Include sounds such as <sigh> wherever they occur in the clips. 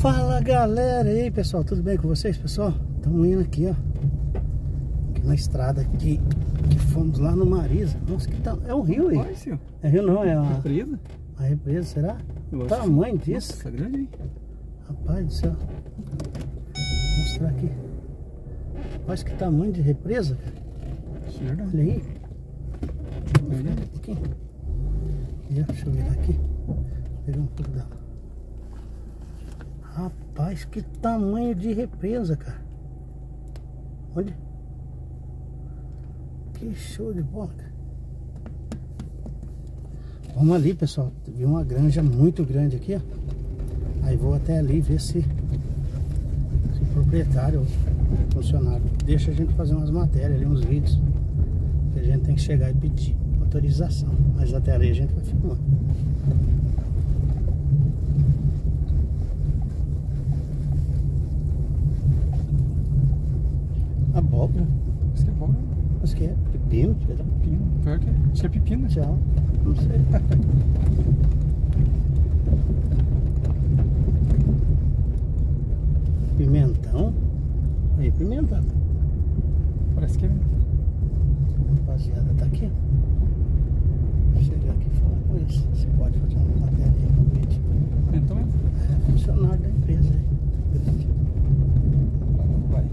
Fala galera, e aí pessoal, tudo bem com vocês pessoal? Estamos indo aqui ó Aqui na estrada aqui Que fomos lá no Marisa Nossa, que tá... é um rio aí Olha. É rio não, é uma, Represa? uma represa, será? Eu O tamanho disso Nossa, grande, hein? Rapaz do céu Vou mostrar aqui Rapaz, que tamanho de represa, cara Verdade. Olha aí Olha. Aqui. Deixa eu virar aqui. Pegar um pouco dela. Rapaz, que tamanho de represa, cara. Olha. Que show de bola, cara. Vamos ali, pessoal. Vi uma granja muito grande aqui, ó. Aí vou até ali ver se, se o proprietário, o funcionário, deixa a gente fazer umas matérias ali, uns vídeos. Que a gente tem que chegar e pedir autorização. Mas até ali a gente vai filmar. Abóbora? Isso que é bom, né? Mas que é? Pepino? Será? Pepino. Pior que é. Acho que é pepino. Tchau. Não sei. Pimentão? Aí, pimentão. Parece que é. Rapaziada, tá aqui. Vou chegar aqui e falar com eles. Se pode fazer uma matéria aí no vídeo. Então é. É funcionário da empresa aí. Grande. Vai.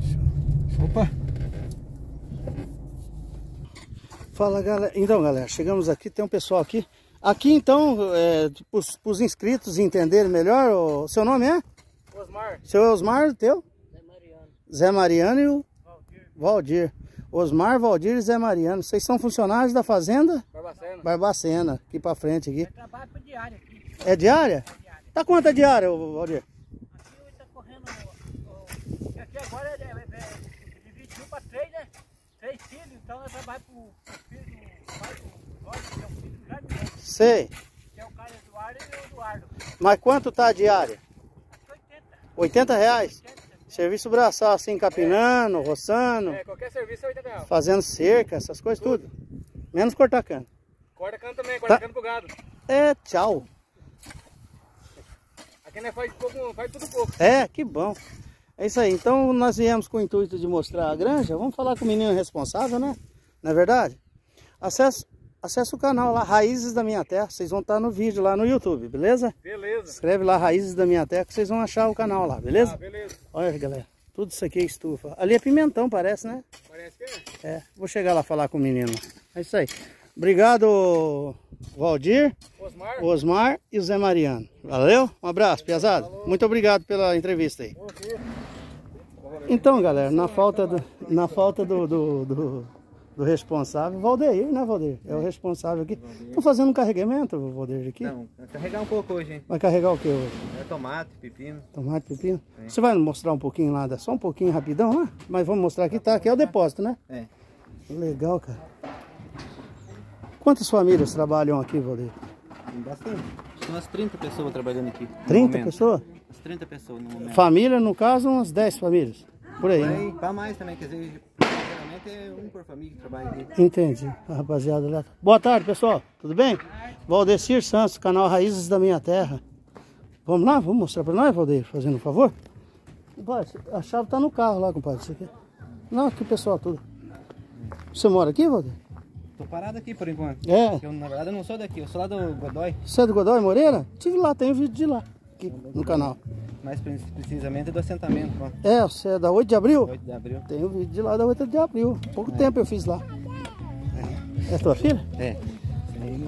Show. Opa! Fala galera, então galera, chegamos aqui, tem um pessoal aqui. Aqui então, é, para os inscritos entenderem melhor, o seu nome é? Osmar. Seu Osmar, o teu? Zé Mariano. Zé Mariano e o Valdir. Valdir. Osmar, Valdir e Zé Mariano. Vocês são funcionários da fazenda Barbacena. Barbacena, aqui pra frente aqui. trabalho para diário aqui. É diária? Tá quanto a diária, Valdir? Aqui está correndo. o- Aqui agora é, é, é, dividiu para três, né? Três filhos, então eu trabalho para o filho do pai do Jorge, que é o filho do Jaime, Sei. que é o Carlos Eduardo e o Eduardo. Mas quanto tá a diária? Aqui 80. 80 reais. 80. Serviço braçal assim, capinando, roçando, É, qualquer serviço é 80 reais. fazendo cerca, essas coisas tudo. Menos cortar cana. Corta cano também, corta Tá. cano pro gado. É, tchau. Aqui nós faz, pouco, faz tudo pouco. É, que bom. É isso aí. Então nós viemos com o intuito de mostrar a granja. Vamos falar com o menino responsável, né? Não é verdade? Acesse, acesse o canal lá, Raízes da Minha Terra. Vocês vão estar no vídeo lá no YouTube, beleza? Beleza. Escreve lá Raízes da Minha Terra que vocês vão achar o canal lá, beleza? Ah, beleza. Olha, galera. Tudo isso aqui é estufa. Ali é pimentão, parece, né? Parece que é. É. Vou chegar lá falar com o menino. É isso aí. Obrigado, Valdir, Osmar. Osmar e o Zé Mariano. Valeu? Um abraço, piazada. Muito obrigado pela entrevista aí. Então, galera, na falta do, na falta do, do, do, do responsável, Valdeir, né, Valdeir? É o responsável aqui. Estão fazendo um carregamento, Valdeir, aqui? Não, vai carregar um pouco hoje, hein? Vai carregar o que hoje? É tomate, pepino. Tomate, pepino? Você vai mostrar um pouquinho lá, só um pouquinho rapidão, né? Mas vamos mostrar aqui, tá? Aqui é o depósito, né? É. Legal, cara. Quantas famílias trabalham aqui, Valdeir? Bastante. Tem umas 30 pessoas trabalhando aqui. no 30 momento. pessoas? Umas 30 pessoas no momento. Família, no caso, umas 10 famílias. Por aí, né? Pra mais também, quer dizer, geralmente é um por família que trabalha aqui. Entendi. A rapaziada lá. Boa tarde, pessoal. Tudo bem? Valdecir Santos, canal Raízes da Minha Terra. Vamos lá? Vamos mostrar pra nós, Valdeir, fazendo um favor? Compadre, a chave tá no carro lá, compadre. Não, aqui, pessoal, tudo. Você mora aqui, Valdeir? Tô parado aqui por enquanto. É. Eu, na verdade, eu não sou daqui, eu sou lá do Godoy. Você é do Godoy Moreira? Tive lá, tem um vídeo de lá, aqui no canal. Mais pre- precisamente do assentamento, ó. É, você é da 8 de abril? 8 de abril. Tem um vídeo de lá da 8 de abril. Pouco tempo eu fiz lá. É tua filha? É.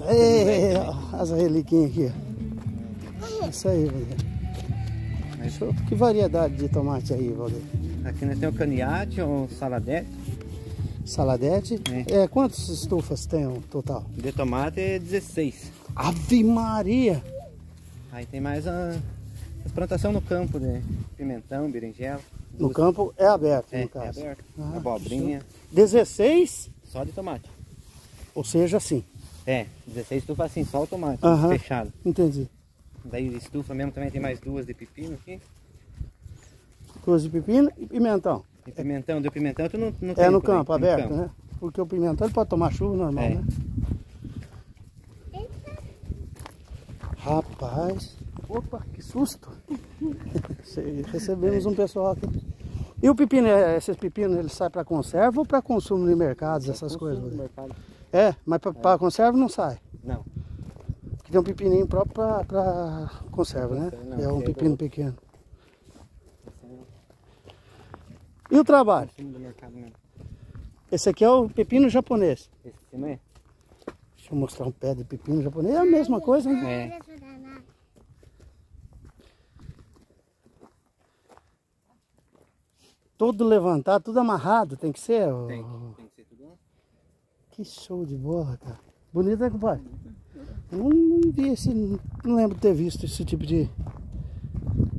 Ei, ó, as reliquinhas aqui, ó. Isso aí, Show. Que variedade de tomate aí, Valdeir? aqui nós temos o caniate, o saladete. Saladete. É. quantas estufas tem o total? De tomate é 16. Ave Maria! Aí tem mais a, as plantações no campo de pimentão, berinjela. No campo é aberto, É, no é caso. aberto. Ah, Abobrinha, 16, só de tomate. ou seja, assim. É, 16 estufa assim, só o tomate, Aham. fechado. Entendi. Daí estufa mesmo também tem mais duas de pepino aqui. Cruz de pepino e pimentão. E pimentão, de pimentão tu não, não É no por aí, campo, aberto, né? Porque o pimentão pode tomar chuva normal, É. né? Rapaz, opa, que susto. <laughs> Recebemos um pessoal aqui. E o pepino, é- esses pepinos, eles saem para conserva ou para consumo em mercados, essas Consumo coisas? no mercado. É, mas para conserva não sai. Não. Porque tem um pepininho próprio para conserva, né? Não, É um é pepino do- pequeno. É E o trabalho? Esse aqui é o pepino japonês. Esse de é? Deixa eu mostrar um pé de pepino japonês. É a mesma coisa, né? É. Todo levantado, tudo amarrado, tem que ser. Tem, tem que ser tudo. Que show de bola, cara. Bonito, né, compadre? Eu não, não vi esse. Não lembro de ter visto esse tipo de.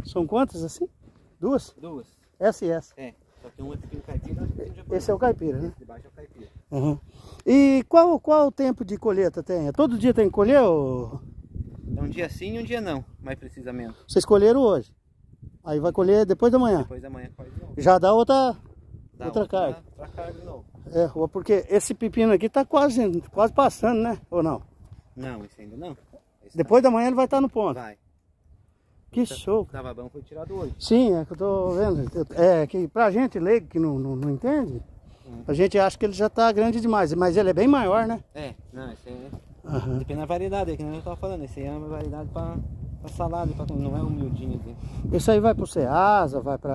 São quantas assim? Duas? Duas. Essa e essa. É. Só tem um é pepino caipira e outro pepino japonês. Esse é o caipira, né? Esse baixo é o caipira. Uhum. E qual, qual o tempo de colheita tem? É Todo dia tem que colher? Ou... É um dia sim e um dia não, mais precisamente. Vocês colheram hoje. Aí vai colher depois da manhã. Depois da manhã novo. Já dá outra. Dá outra carga. Outra carga novo. É, porque esse pepino aqui tá quase, quase passando, né? Ou não? Não, esse ainda não. Esse Depois da manhã ele vai estar no tá- ponto. Vai. Que show. Tava bom foi tirado hoje. Sim, é que eu tô vendo. É que pra gente leigo que não, não, não entende, Hum. a gente acha que ele já tá grande demais. Mas ele é bem maior, né? É, não, esse aí é. Aham. Depende da variedade, é que eu tava falando. Esse aí é uma variedade pra, pra salada, pra, não é um miudinho aqui. Esse aí vai pro Ceasa, vai pro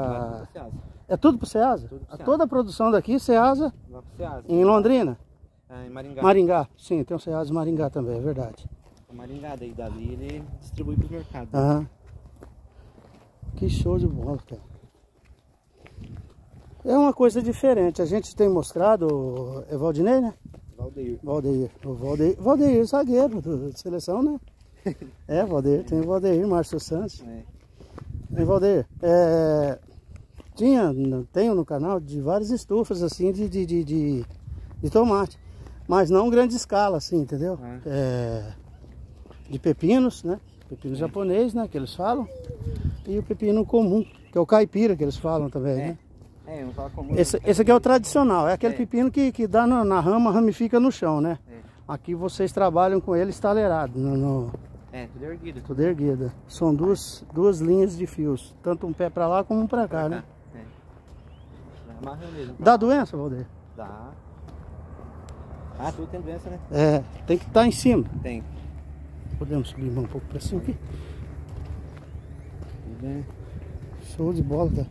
Ceasa. É tudo pro Ceasa? Tudo pro A Ceasa. Toda a produção daqui, Ceasa, Vai pro Ceasa. em Londrina. Ah, em Maringá. Maringá. Sim, tem um Ceasa em Maringá também, é verdade. É Maringá, daí dali ele distribui pros mercados. Aham. Que show de bola, cara. É uma coisa diferente. A gente tem mostrado, é Valdinei, né? Valdeir. Valdeir. O Valdeir, Valdeir zagueiro do, de seleção, né? É, Valdeir. Tem o Valdeir, Márcio Santos. É. Tem Valdeir. É, tinha, tenho no canal de várias estufas assim de, de, de, de, de tomate. Mas não grande escala, assim, entendeu? Ah. É, de pepinos, né? Pepino japonês, né? Que eles falam. E o pepino comum, que é o caipira que eles falam também, É. né? É, não fala comum. Esse, esse aqui é o tradicional, é aquele É. pepino que, que dá na, na rama, ramifica no chão, né? É. Aqui vocês trabalham com ele estalerado, no, no, É, tudo erguido. tudo erguida. São duas, duas linhas de fios, tanto um pé pra lá como um pra cá, né? É. Vai amarrando mesmo. Dá doença, Valdir? Dá. Ah, tudo tem doença, né? É, tem que estar em cima. Tem. Podemos subir um pouco pra cima aqui. Tudo bem. Show de bola, cara.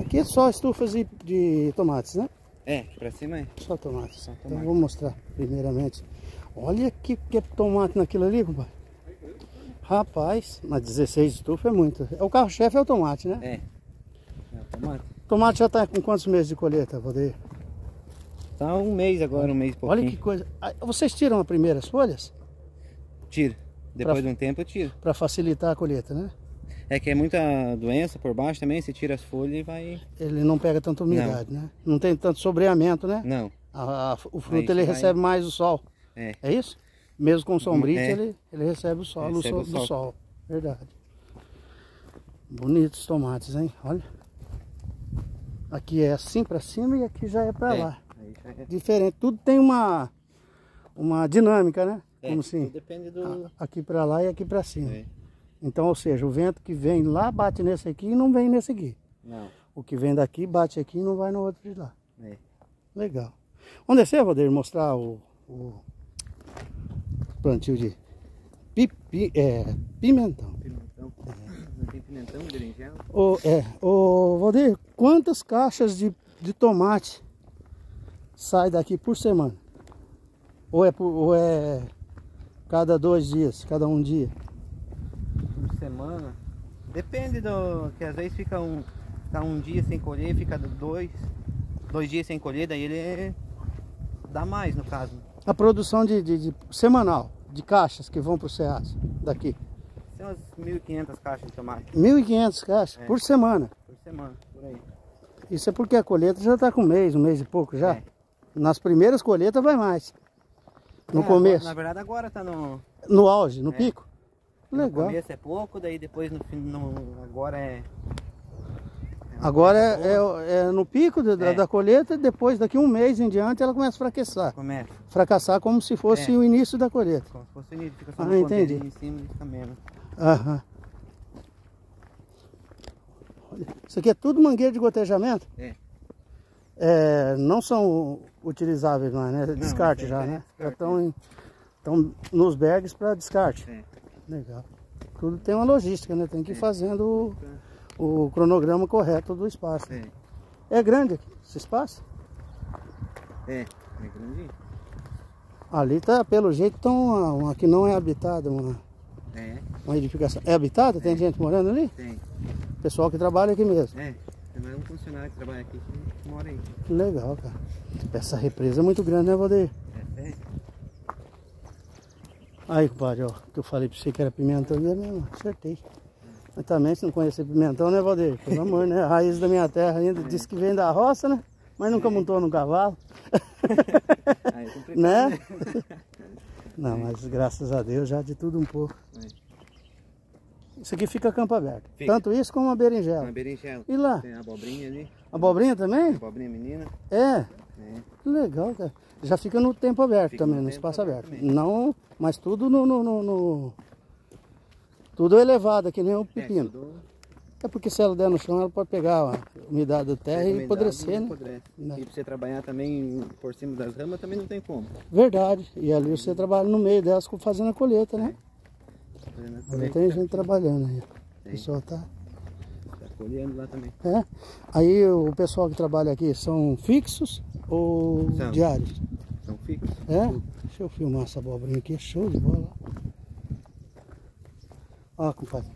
Aqui é só estufas de, de tomates, né? É, pra cima é. Só tomates. Só Então tomate. vou mostrar primeiramente. Olha que, que tomate naquilo ali, compadre. Rapaz, mas 16 estufas é muito. É O carro-chefe é o tomate, né? É. É, o tomate. Tomate já está com quantos meses de colheita, Valdeir? Tá um mês agora, um mês e pouquinho. Olha que coisa. Ah, Vocês tiram as primeiras folhas Tiro. Depois Pra- de um tempo eu tiro. para facilitar a colheita, né? É que é muita doença por baixo também, você tira as folhas e vai... Ele não pega tanta umidade, né? Não tem tanto sobreamento, né? Não. A- a- o fruto ele vai- recebe mais o sol. É. É isso? Mesmo com sombrite, É. ele, ele recebe o sol, Recebe sol, o do sol. sol. Verdade. Bonitos tomates, hein? Olha. Aqui é assim para cima e aqui já é para É. lá. É. Diferente. Tudo tem uma, uma dinâmica, né? É, Como assim? depende do... Aqui para lá e aqui para cima. É. Então, ou seja, o vento que vem lá bate nesse aqui e não vem nesse aqui. Não. O que vem daqui bate aqui e não vai no outro de lá. É. Legal. Vamos descer, Valdeir, mostrar o, o plantio de pipi, é, pimentão. Pimentão. Não tem pimentão, berinjela? Ô, é, ô, Valdeir, quantas caixas de, de tomate sai daqui por semana? Ou é, ou é cada dois dias, cada um dia? Por semana. Depende do. Que às vezes fica um. Fica um dia sem colher, fica dois. Dois dias sem colher, daí ele é- dá mais no caso. A produção de, de- de- semanal de caixas que vão para o Ceasa daqui. São umas 1.500 caixas de tomate 1.500 caixas É. por semana. por semana, por aí. Isso é porque a colheita já está com um mês, um mês e pouco já. É. Nas primeiras colheitas vai mais. No É, começo. Na verdade agora tá no. No auge, no É. pico. No Legal. começo é pouco, daí depois no. No, agora é. Agora é, é- é no pico da, da- É. da colheita, depois, daqui um mês em diante, ela começa a fracassar. Começa. Fracassar como se fosse É. o início da colheita. Como se fosse nido, fica só Ah, entendi. em cima e fica. Aham. Isso aqui é tudo mangueira de gotejamento? É. É, não são utilizáveis mais, né? Descarte isso já, é né? Já descarte, estão estão nos bags para descarte. Legal. Tudo tem uma logística, né? Tem que ir fazendo o, cronograma correto do espaço. É. É grande aqui, esse espaço? É. É grandinho. Ali tá, pelo jeito, tão uma, uma que não é habitada, uma, É. uma edificação. É habitada? Tem gente morando ali? Tem. Pessoal que trabalha aqui mesmo. É. Tem mais um funcionário que trabalha aqui que mora aí. Que legal, cara. Essa represa é muito grande, né, Valdeir? É. é. Aí, compadre, ó, que eu falei pra você que era pimentão é mesmo, acertei. Se não conhecer pimentão, né, Valdeir? Pelo amor, né? A raiz da minha terra ainda diz que vem da roça, né? Mas nunca montou num cavalo, <laughs> Aí é complicado, né? Não, mas graças a Deus já de tudo um pouco. Isso aqui fica campo aberto. Fica. Tanto isso como a berinjela. Uma berinjela. E lá? Tem a abobrinha ali. Abobrinha também? Abobrinha menina. É. É. Que legal, cara. Já fica no tempo aberto Fica também, no no espaço aberto aberto. Não, mas tudo no, no, no- no- Tudo elevado, que nem o É, pepino. tudo É porque se ela der no chão, ela pode pegar a umidade da terra e apodrecer, né? apodrece. Né. E pra você trabalhar também por cima das ramas também não tem como. Verdade. E ali você trabalha no meio delas fazendo a colheita, né? Fazendo a Ali colheita, tem gente trabalhando aí. O pessoal tá. Tá colhendo lá também. É. Aí o pessoal que trabalha aqui são fixos ou São. diários? São fixos. É? Deixa eu filmar essa abobrinha aqui, é show de bola. Ó, compadre.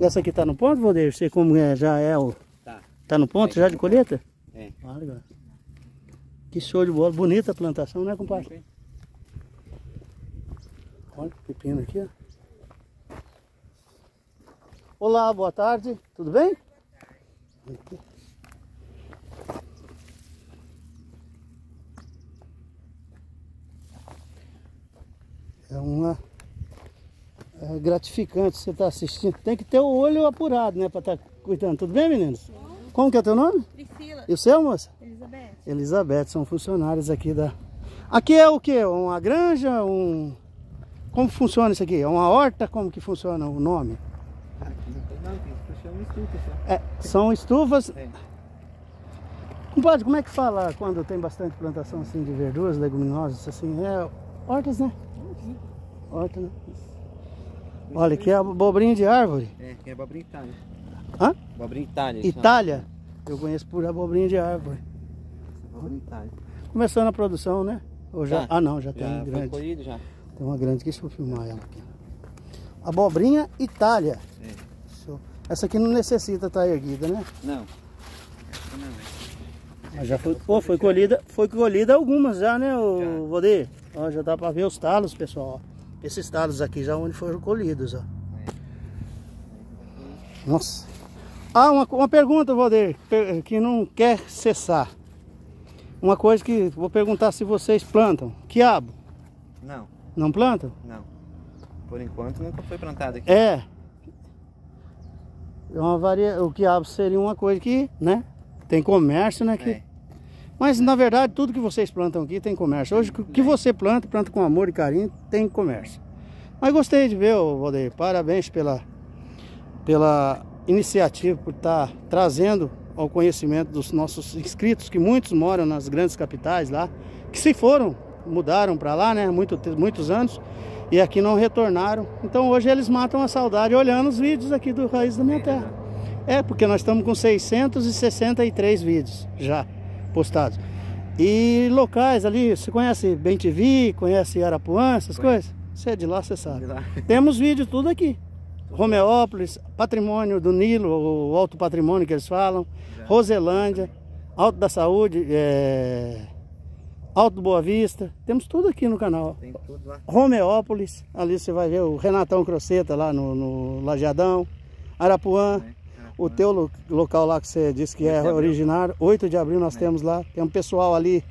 Essa aqui tá no ponto, Valdeir? Você como é, já é o... Tá. Tá no ponto já de colheita? É. Olha, Que show de bola. Bonita a plantação, né, compadre? Olha o pepino aqui, ó. Olá, boa tarde. Tudo bem? Aqui. É uma é gratificante você estar assistindo. Tem que ter o olho apurado, né, para estar cuidando. Tudo bem, meninos? Como que é teu nome? Priscila, E o seu, moça? Elizabeth. Elizabeth, são funcionários aqui da. Aqui é o que? Uma granja? Um. Como funciona isso aqui? É uma horta? Como que funciona o nome? É, são estufas. É. Compadre, como é que fala quando tem bastante plantação assim de verduras, leguminosas, assim? É hortas, né? Horta, né? Olha, aqui é a abobrinha de árvore. É, que é abobrinha Itália. Hã? Abobrinha Itália. Itália. Eu conheço por abobrinha de árvore. Abobrinha Itália. Começando a produção, né? Ou já? Já. Ah, não, já, Já tem foi grande. colhido já. Tem uma grande aqui, deixa eu filmar ela aqui. Abobrinha Itália. É. Essa aqui não necessita estar erguida, né? Não. Essa não, é. Mas já foi, pô, foi colhida, foi colhida algumas já, né, o. Vodê? Ó, já dá pra ver os talos, pessoal. Esses talos aqui já onde foram colhidos, ó. Nossa. Ah, uma, uma pergunta, Valdeir, que não quer cessar. Uma coisa que vou perguntar se vocês plantam. Quiabo, Não, não plantam? não. Por enquanto nunca foi plantado aqui. É. É uma varia... O quiabo seria uma coisa que, né? Tem comércio, né? Que... É. Mas na verdade tudo que vocês plantam aqui tem comércio. Hoje o que você planta, planta com amor e carinho, tem comércio. Mas gostei de ver, Valdeir. Parabéns pela, pela iniciativa, por estar trazendo ao conhecimento dos nossos inscritos, que muitos moram nas grandes capitais lá, que se foram, mudaram para lá, né? Muito, muitos anos, e aqui não retornaram. Então hoje eles matam a saudade olhando os vídeos aqui do Raiz da Minha Terra. É, porque nós estamos com 663 vídeos já postados. E locais ali, você conhece Bem TV, conhece Arapuã, essas coisas? Você é de lá, você sabe. Lá. <laughs> Temos vídeo tudo aqui. Romeópolis, Patrimônio do Nilo, o Alto Patrimônio que eles falam, Já. Roselândia, Alto da Saúde, é... Alto Boa Vista, temos tudo aqui no canal. Tem tudo lá. Romeópolis, ali você vai ver o Renatão Croceta lá no, no Lajeadão, Arapuã, Né? O teu lo- local lá que você disse que 8 é originário, 8 de abril nós É. temos lá. Tem um pessoal ali,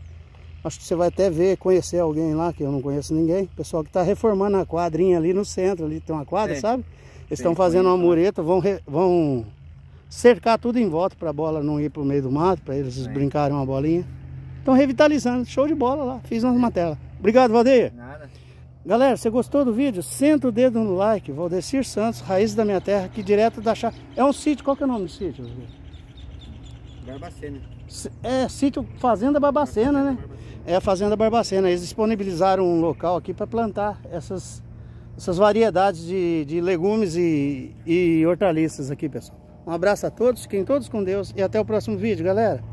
acho que você vai até ver, conhecer alguém lá, que eu não conheço ninguém. Pessoal que está reformando a quadrinha ali no centro, ali tem uma quadra, Tem. sabe? Eles estão fazendo uma lá. mureta, vão, re- vão cercar tudo em volta para a bola não ir pro meio do mato, para eles É. brincarem uma bolinha. Estão revitalizando, show de bola lá, fiz umas matérias. Obrigado, Valdeir. Galera, você gostou do vídeo? Senta o dedo no like, Valdecir Santos, Raízes da Minha Terra, aqui direto da chácara. É um sítio, qual que é o nome do sítio? Barbacena. É sítio Fazenda Barbacena, né? É a Fazenda Barbacena. Eles disponibilizaram um local aqui para plantar essas, essas variedades de, de legumes e, e hortaliças aqui, pessoal. Um abraço a todos, fiquem todos com Deus e até o próximo vídeo, galera.